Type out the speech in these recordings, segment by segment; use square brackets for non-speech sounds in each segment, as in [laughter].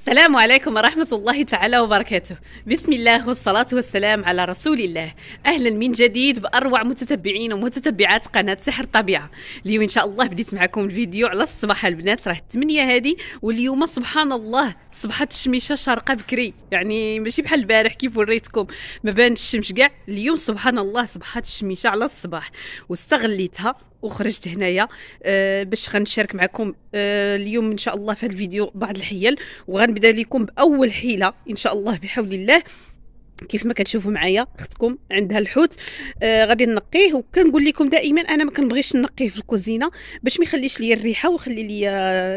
السلام عليكم ورحمة الله تعالى وبركاته. بسم الله والصلاة والسلام على رسول الله. أهلا من جديد بأروع متتبعين ومتتبعات قناة سحر الطبيعة. اليوم إن شاء الله بديت معكم الفيديو على الصباح البنات. راه الثمانية هذه واليوم سبحان الله صبحت الشميشة شارقة بكري. يعني ماشي بحال البارح كيف وريتكم. ما بان الشمس كاع. اليوم سبحان الله صبحت الشميشة على الصباح. واستغليتها. وخرجت هنايا آه باش غنشارك معكم آه اليوم إن شاء الله في هذا الفيديو بعض الحيل وغنبدأ لكم بأول حيلة إن شاء الله بحول الله. كيف ما كتشوفوا معايا أختكم عندها الحوت. آه غادي نقيه وكنقول لكم دائما أنا ما كنبغيش نقيه في الكوزينة باش ما يخليش لي الريحة ويخلي لي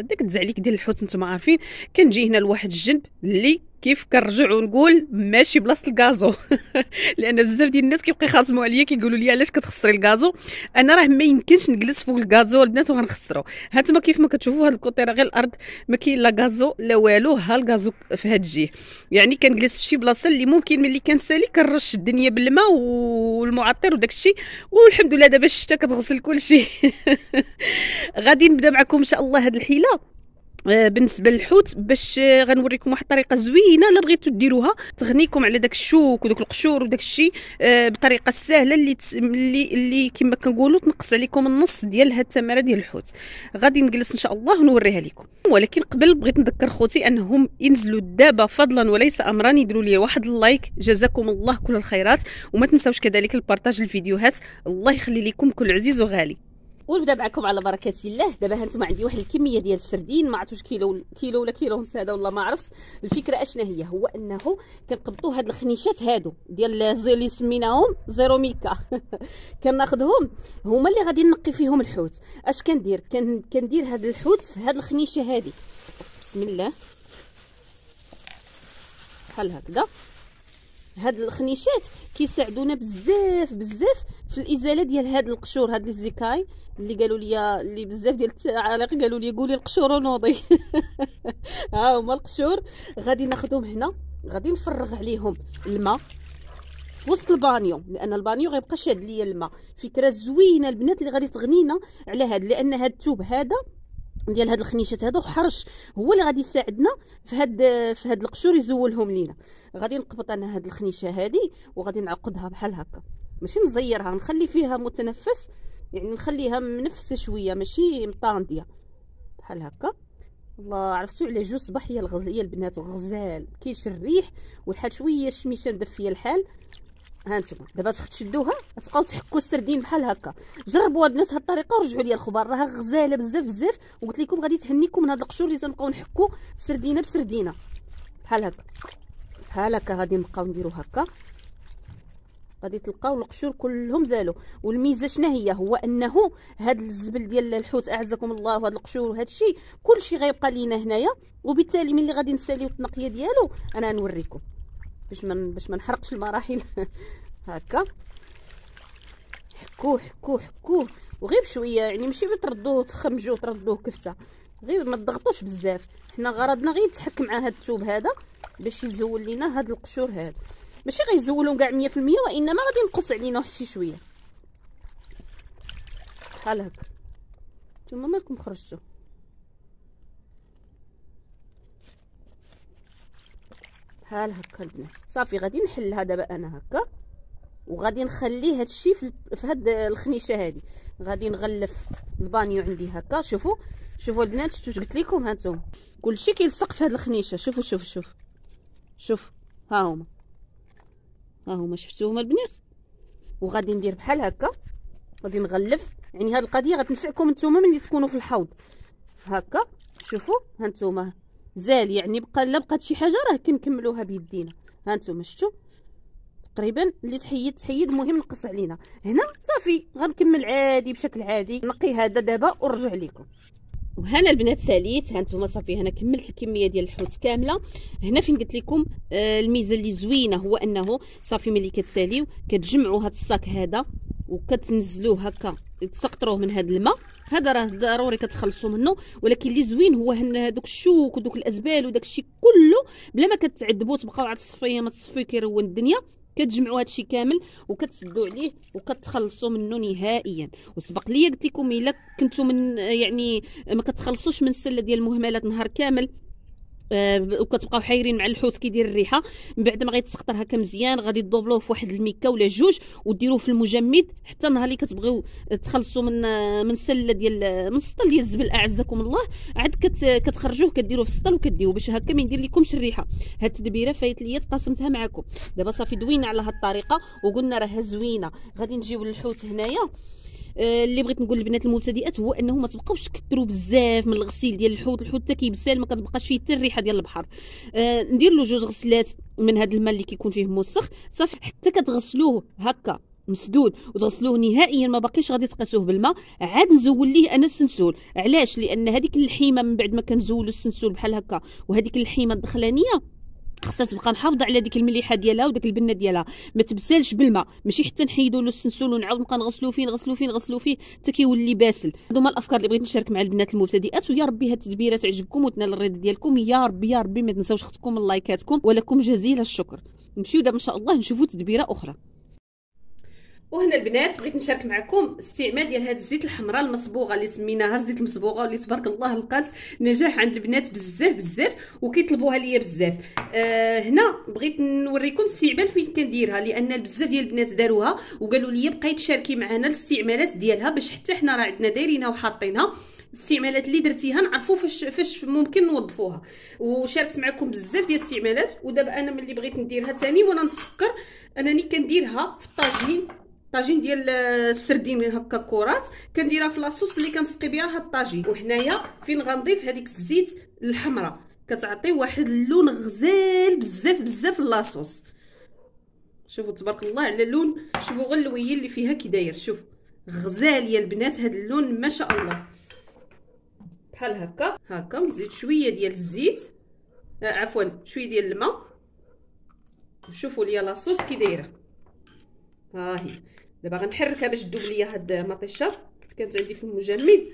داك الزعليك ديال الحوت نتوما عارفين. كنجي هنا لواحد الجنب اللي كيف كنرجع ونقول ماشي بلاصة الكازو [laughs] لأن بزاف ديال الناس كيبقى يخاصموا عليا كيقولوا لي علاش كتخسري الكازو أنا راه ما يمكنش نجلس فوق الكازو البنات وغنخسرو هانتوما كيف ما كتشوفوا هذا الكوطي راه غير الأرض ما كاين لا كازو لا والو ها الكازو في هاد الجهة. يعني كنجلس في شي بلاصة اللي ممكن ملي كنسالي كنرش الدنيا بالماء والمعطر وداك الشيء والحمد لله دابا الشتا كتغسل كل شيء. [laughs] غادي نبدأ معكم إن شاء الله هاد الحيلة. بالنسبة للحوت باش آه، غنوريكم واحد الطريقة زوينة الا بغيتو ديروها. تغنيكم على داك الشوك وداك القشور وداك الشيء آه، بطريقة سهلة اللي تس... اللي اللي كما كنقولوا تنقص عليكم النص ديال هاد التماره ديال الحوت. غادي نجلس إن شاء الله ونوريها لكم. ولكن قبل بغيت نذكر خوتي أنهم ينزلوا دابا فضلا وليس امرا يديروا لي واحد ال like. جزاكم الله كل الخيرات. وما تنساوش كذلك ال partage الفيديوهات الله يخلي لكم كل عزيز وغالي. ونبدا معكم على بركة الله. دابا هانتوما عندي واحد الكمية ديال السردين ما عرفت واش كيلو كيلو ولا كيلو ونص هذا والله ما عرفت. الفكرة اشنا هي؟ هو أنه كنقبطوا هاد الخنيشات هادو ديال اللي سميناهم zéro ميكا. [laughs] كناخذهم هما اللي غادي نقي فيهم الحوت. أش كندير؟ كندير هاد الحوت في هاد الخنيشة هادي. بسم الله. بحال هكذا. هاد الخنيشات كيساعدونا بزاف بزاف في الإزالة ديال هاد القشور هاد les écailles اللي قالوا لي اللي بزاف ديال التعاليق قالوا لي قولي القشور ونوضي. [laughs] ها هما القشور. غادي ناخذهم هنا غادي نفرغ عليهم الماء في وسط البانيو لأن البانيو غيبقى شاد ليا الماء. فكرة زوينة البنات اللي غادي تغنينا على هاد لأن هاد التوب هذا ديال هاد الخنيشات هادو حرش هو اللي غادي يساعدنا في هاد في هاد القشور يزولهم لينا. غادي نقبط أنا هاد الخنيشة هادي وغادي نعقدها بحال هكا. ماشي نزيرها نخلي فيها متنفس يعني نخليها منفسة شوية ماشي مطاندية. بحال هكا. الله عرفتوا على جوج صباح هي الغزال البنات الغزال الريح والحال شوية الشميشة مدفية الحال. ها أنتم دابا تشدوها؟ تبقاو تحكوا السردين بحال هكا. جربوها البنات هاد الطريقة ورجعوا لي الخبر راها غزالة بزاف بزاف. وقلت لكم غادي تهنيكم من هاد القشور اللي تنبقاو نحكوا سردينة بسردينة. بحال هكا. بحال هكا غادي نبقاو نديرو هكا. غادي تلقاو القشور كلهم زالوا. والميزة شنو هي؟ هو أنه هاد الزبل ديال الحوت أعزكم الله وهاد القشور وهاد الشيء كلشي غيبقى لينا هنايا. وبالتالي ملي غادي نساليو التنقية ديالو أنا نوريكم. باش ما باش ما نحرقش المراحل. [laughs] هكا. حكوه حكوه حكوه وغير بشويه يعني ماشي بتردوه تخمجوه تردوه كفتة. غير ما تضغطوش بزاف. حنا غرضنا غير يتحك مع هاد الثوب هذا باش يزول لينا هاد القشور هاد ماشي غيزولهم كاع 100% وإنما غادي ينقص علينا واحد شي شوية. بحال هكا. نتوما مالكم خرجتوا بحال هكا البنات صافي غادي نحلها دابا أنا هكا. وغادي نخلي هاد الشيء في هاد الخنيشة هادي. غادي نغلف البانيو عندي هكا. شوفوا شوفوا البنات شفتوا قلت لكم هانتوما كلشي كيلصق في هاد الخنيشة. شوفوا شوفوا شوف شوف ها هما. ها هما شفتوهم البنات؟ وغادي ندير بحال هكا. غادي نغلف. يعني هاد القضية غتنفعكم نتوما ملي تكونوا في الحوض. هكا. شوفوا هانتوما. زال يعني بقى لا بقات شي حاجة راه كنكملوها بيدينا. ها أنتم شفتوا؟ تقريبا اللي تحيد تحيد المهم نقص علينا. هنا صافي غنكمل عادي بشكل عادي. نقي هذا دابا ونرجع لكم وهنا البنات ساليت. ها أنتم صافي هنا كملت الكمية ديال الحوت كاملة. هنا فين قلت لكم؟ آه الميزة اللي زوينة هو أنه صافي ملي كتساليو كتجمعوا هذا الصاك هذا. وكتنزلوه هكا تسقطروه من هذا الماء. هذا راه ضروري كتخلصوا منه ولكن اللي زوين هو هذوك الشوك ودوك الأزبال وداك الشيء كله بلا ما كتعذبوا تبقاو عاد تصفيه ما تصفي كيرون الدنيا كتجمعوا هادشي كامل وكتسدوا عليه وكتخلصوا منه نهائيا. وسبق لي قلت لكم إلا كنتو من يعني ما كتخلصوش من السلة ديال المهملات نهار كامل وكتبقاو حايرين مع الحوت كيدير الريحة. من بعد ما غيتسخطر هكا مزيان غادي تدوبلوه في واحد الميكا ولا جوج وديروه في المجمد حتى نهار اللي كتبغيو تخلصوا من من سلة ديال من السطل ديال الزبل. أعزكم الله. عاد كت كتخرجوه كديروه في السطل وكديوه باش هكا ما يدير لكمش الريحة. هاد التدبيرة فايت ليا تقاسمتها معكم دابا صافي دوينا على هاد الطريقة وقلنا راها زوينة. غادي نجيو للحوت هنايا. آه، اللي بغيت نقول للبنات المبتدئات هو أنه ما تبقاوش تكثروا بزاف من الغسيل ديال الحوت الحوت حتى كيبسال ما كتبقاش فيه حتى الريحة ديال البحر. آه ندير له جوج غسلات من هذا الماء اللي كيكون فيه موسخ صافي حتى كتغسلوه هكا مسدود وتغسلوه نهائيا ما باقيش غادي تقاسوه بالماء عاد نزول ليه أنا السنسول. علاش؟ لأن هذيك اللحيمة من بعد ما كنزولوا السنسول بحال هكا وهذيك اللحيمة الدخلانية خاصها تبقى محافظة على ديك المليحة ديالها وداك البنة ديالها. ما تبسالش بالماء ماشي حتى نحيدوا له السنسول ونعاود نبقى نغسلو فيه نغسلو فيه نغسلو فيه حتى كيولي باسل. هادو هما الأفكار اللي بغيت نشارك مع البنات المبتدئات ويا ربي هاد التدبيرة تعجبكم وتنال الرضا ديالكم. يا ربي يا ربي ما تنساوش اختكم اللايكاتكم ولكم جزيل الشكر. نمشيو دابا إن شاء الله نشوفوا تدبيرة أخرى. وهنا البنات بغيت نشارك معكم استعمال ديال هاد الزيت الحمراء المصبوغة اللي سميناها الزيت المصبوغة واللي تبارك الله لقات نجاح عند البنات بزاف بزاف وكيطلبوها ليا بزاف. آه هنا بغيت نوريكم الاستعمال فين كنديرها لأن بزاف ديال البنات داروها وقالوا لي بقاي تشاركي معنا الاستعمالات ديالها باش حتى حنا راه عندنا دايرينها وحاطينها. الاستعمالات اللي درتيها نعرفوا فاش فاش ممكن نوظفوها. وشاركت معكم بزاف ديال الاستعمالات ودابا أنا ملي بغيت نديرها ثاني وأنا نتفكر أنني كنديرها في الطاجين. طاجين ديال السردين هكا كرات كنديرها في لاصوص اللي كنسقي بها هاد الطاجين. وهنايا فين غنضيف هذيك الزيت الحمراء. كتعطي واحد اللون غزال بزاف بزاف لاصوص. شوفوا تبارك الله على اللون شوفوا غير اللويين اللي فيها كي داير. شوف غزال يا البنات هاد اللون ما شاء الله. بحال هكا. هكا نزيد شوية ديال الزيت. آه عفوا شوية ديال الماء. شوفوا ليا لاصوص كي دايرة. ها هي. دابا غنحركها باش تذوب ليا هاد المطيشه كانت عندي في المجمد.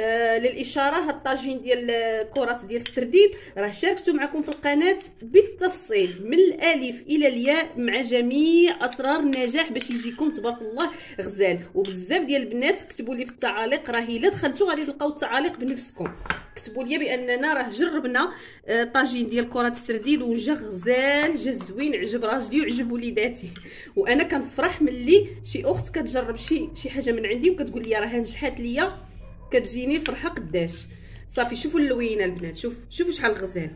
آه للإشارة هاد الطاجين ديال كرات ديال السردين راه شاركته معكم في القناة بالتفصيل من الألف إلى الياء مع جميع أسرار النجاح باش يجيكم تبارك الله غزال. وبزاف ديال البنات كتبوا لي في التعاليق راه إلا دخلتوا غادي تلقاو التعاليق بنفسكم. كتبوا لي بأننا راه جربنا آه طاجين ديال كرات السردين وجا غزال جا زوين عجب راجلي وعجب وليداتي. وأنا كنفرح ملي شي أخت كتجرب شي شي حاجة من عندي وكتقول لي راه نجحات ليا. كتجيني فرحة قداش. صافي شوفوا اللوينة البنات شوف شوفوا شحال غزال.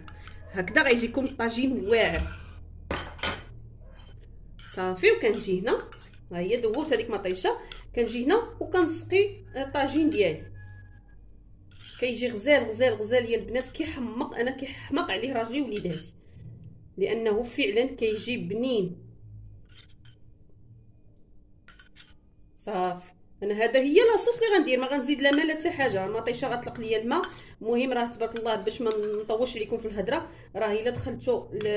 هكذا غيجيكم الطاجين واعر. صافي وكنجي هنا. ها هي دوبت هذيك مطيشه كنجي هنا وكنسقي الطاجين ديالي. كيجي غزال غزال غزال. يا البنات كيحمق أنا كيحمق عليه راجلي وليداتي. لأنه فعلا كيجي بنين. صافي. أنا هذا هي لاصوص اللي غندير ما غنزيد لا ما لا حتى حاجة. المطيشة غطلق ليا الماء. المهم راه تبارك الله باش ما نطولش عليكم في الهضره راه إلا دخلتوا ل...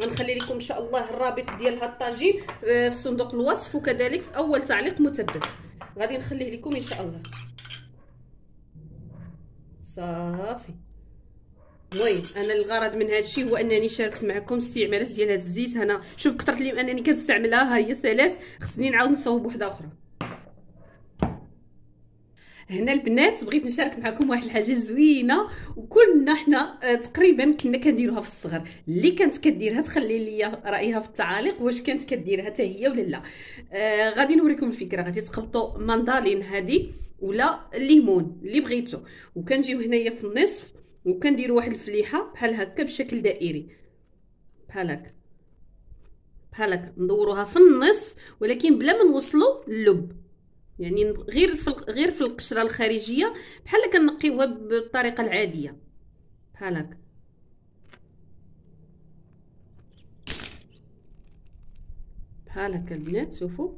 غنخلي لكم إن شاء الله الرابط ديال هاد الطاجين في صندوق الوصف وكذلك في أول تعليق مثبت غادي نخليه لكم إن شاء الله. صافي. المهم أنا الغرض من هذا الشيء هو أنني شاركت معكم استعمالات ديال هذا الزيت. أنا شوف كثرت لي أنني كنستعملها. ها هي ثلاث خصني نعاود نصاوب وحدة أخرى. هنا البنات بغيت نشارك معكم واحد الحاجة زوينة. وكلنا حنا آه، تقريبا كنا كنديروها في الصغر. اللي كانت كديرها تخلي لي رأيها في التعاليق واش كانت كديرها حتى هي ولا لا. آه غادي نوريكم الفكرة. غادي تقبطوا ماندالين هذه ولا ليمون اللي بغيتو. وكنجيو هنايا في النصف. وكنديروا واحد الفليحة بحال هكا بشكل دائري. بحال هكا. بحال هكا. ندوروها في النصف ولكن بلا ما نوصلوا اللب يعني غير في غير في القشرة الخارجية بحال كنقيوها بالطريقة العادية. بحال هكا. بحال هكا البنات شوفوا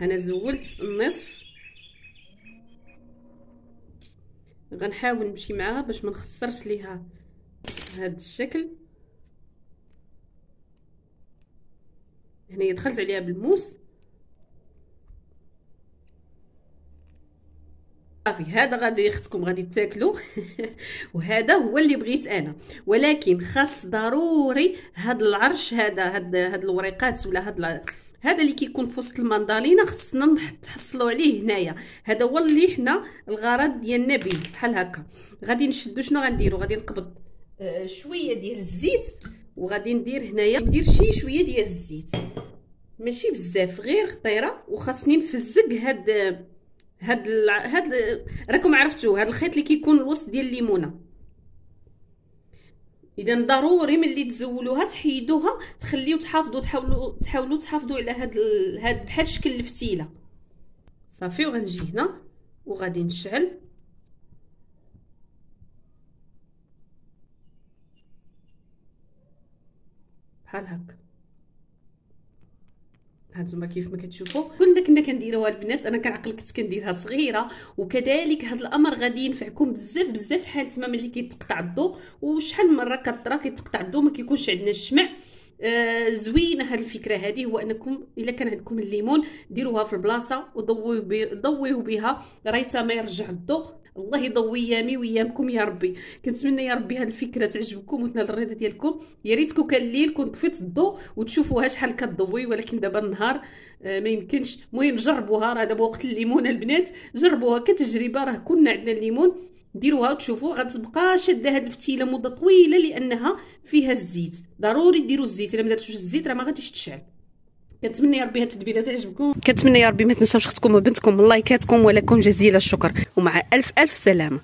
أنا زولت النصف. غنحاول نمشي معاها باش ما نخسرش ليها هذا الشكل. هنايا دخلت عليها بالموس. صافي هذا غادي اختكم غادي تاكلوا [laughs] وهذا هو اللي بغيت أنا. ولكن خاص ضروري هاد العرش هذا هاد هاد الوريقات ولا هاد هذا اللي كيكون في وسط المندالينا خصنا نحصلوا عليه هنايا. هذا هو اللي حنا الغرض ديالنا به بحال هكا. غادي نشدو شنو غنديرو؟ غادي نقبض آه شوية ديال الزيت وغادي ندير هنايا ندير شي شوية ديال الزيت. ماشي بزاف غير خطيره وخاصني نفزق هاد هاد هاد راكم عرفتوا هاد الخيط اللي كيكون الوسط ديال الليمونة. إذا ضروري ملي تزولوها تحيدوها تخليو تحافظوا تحاولوا تحاولوا تحافظوا على هاد. هاد بحال شكل الفتيلة صافي وغنجي هنا وغادي نشعل بحال هكا هانتوما كيف ما كتشوفوا. كنا كنا كنديروها البنات أنا كنعقل كنت كنديرها صغيرة وكذلك هذا الأمر غادي ينفعكم بزاف بزاف حال تما ملي كيتقطع الضو وشحال مرة كطرا كيتقطع الضو ما كيكونش عندنا الشمع. آه زوينة هذه الفكرة هذه هو أنكم إلا كان عندكم الليمون ديروها في البلاصة وضويو ضويوه بها ريتا ما يرجع الضوء الله يضوي يامي ويامكم يا ربي. كنتمنى يا ربي هذه الفكرة تعجبكم وتنال الرضا ديالكم. يا ريتكم كان الليل كنت طفيت الضوء وتشوفوها شحال كتضوي ولكن دابا النهار آه ما يمكنش. المهم جربوها. راه دابا وقت الليمون البنات جربوها كتجربة. راه كنا عندنا الليمون. ديروها وتشوفوا. غتبقى شادة هذه الفتيلة مدة طويلة لأنها فيها الزيت. ضروري ديروا الزيت. إلا ما درتوش الزيت راه ما غاديش تشعل. كنتمنى يا ربي هاد التدبيرة تعجبكم. كنتمنى يا ربي ما تنساوش اختكم وبنتكم لايكاتكم ولكم جزيل الشكر. ومع ألف ألف سلامة.